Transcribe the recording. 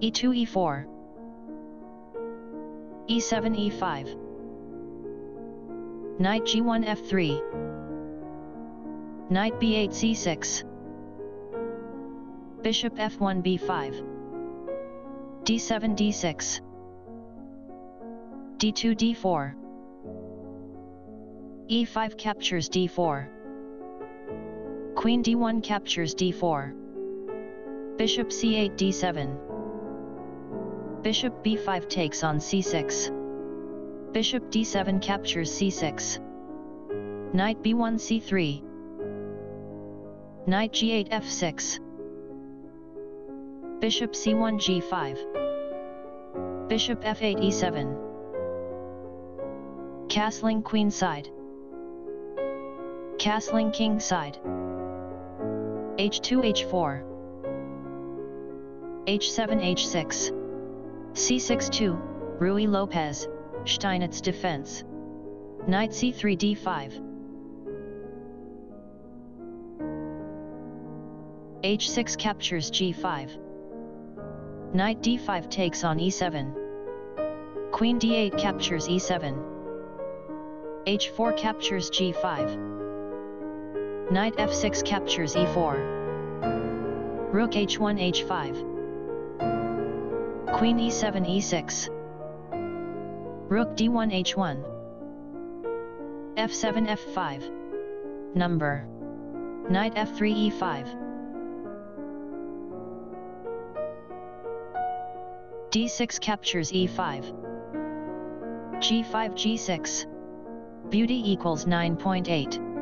e2 e4 e7 e5 Knight g1 f3 Knight b8 c6 Bishop f1 b5 d7 d6 d2 d4 e5 captures d4 Queen d1 captures d4 Bishop c8 d7 Bishop b5 takes on c6 Bishop d7 captures c6 Knight b1 c3 Knight g8 f6 Bishop c1 g5 Bishop f8 e7 Castling queen side. Castling king side. H2 h4 h7 h6 c6 2 Ruy Lopez Steinitz defense. Knight c3 d5 h6 captures g5 Knight d5 takes on e7 Queen d8 captures e7 h4 captures g5 Knight f6 captures e4 Rook h1 h5 Queen e7 e6 Rook d1 h1 f7 f5 Number. Knight f3 e5 d6 captures e5 g5 g6 Beauty equals 9.8